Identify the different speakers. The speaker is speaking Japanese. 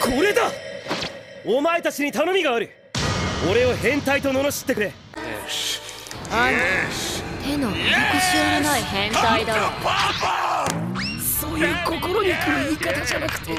Speaker 1: これだ！お前たちに頼みがある。俺を変態と罵ってくれ。
Speaker 2: あんた手の隠しようのない変態だわ
Speaker 1: そういう心にくる言い方じゃなくて。